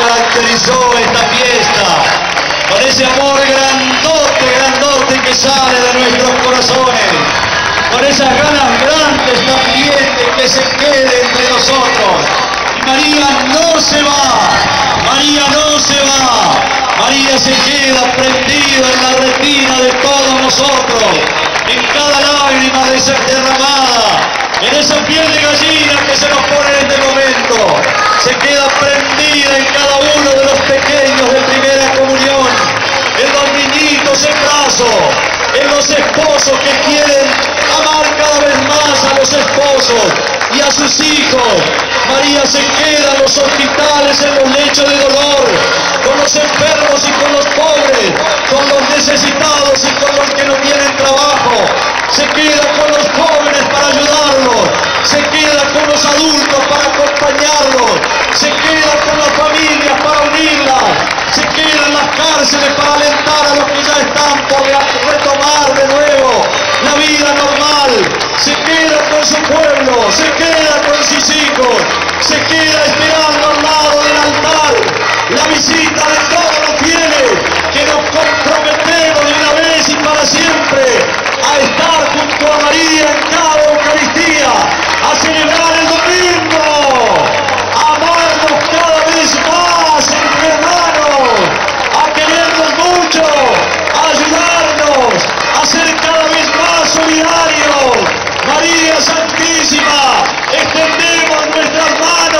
caracterizó esta fiesta, con ese amor grandote, grandote que sale de nuestros corazones, con esas ganas grandes también de que se quede entre nosotros. María no se va, María no se va, María se queda prendida en la retina de todos nosotros, en cada lágrima de ser derramada, en esa piel de gallina que y a sus hijos. María se queda en los hospitales, en los lechos de dolor, con los enfermos y con los pobres, con los necesitados y con los que no tienen trabajo. Se queda con los jóvenes para ayudarlos, se queda con los adultos para acompañarlos, se queda con las familias para unirlas, se queda en las cárceles para alentar a los que ya están por retomar de nuevo la vida se queda con su pueblo, se queda con sus hijos, se queda esperando al lado del altar la visita santísima, extendemos nuestras manos.